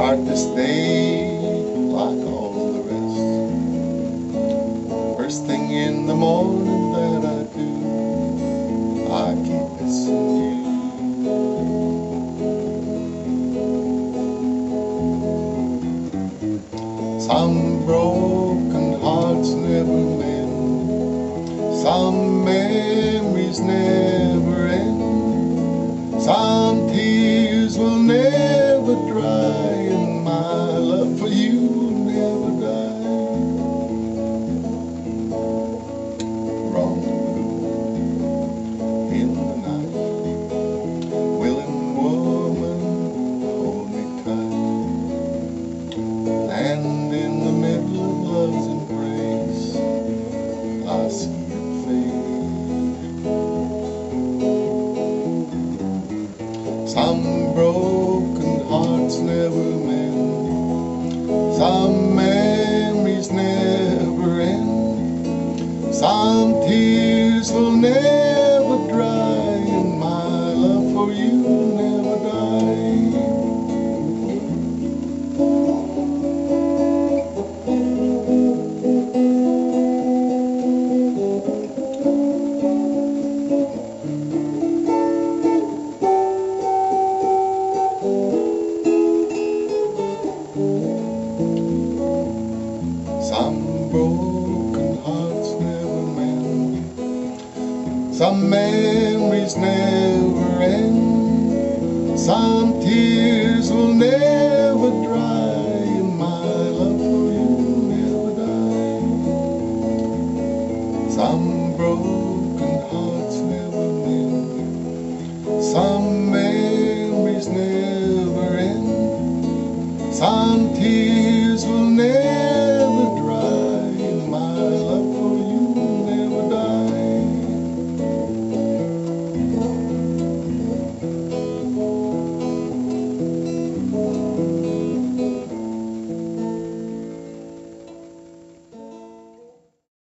next day like all the rest. First thing in the morning that I do, I keep missing you. Some broken hearts never mend, some memories never end, some Some broken hearts never mend, some memories never end, some tears will never dry, and my love for you broken hearts never mend, some memories never end, some tears